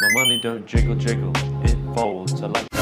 My money don't jiggle jiggle, it folds. I like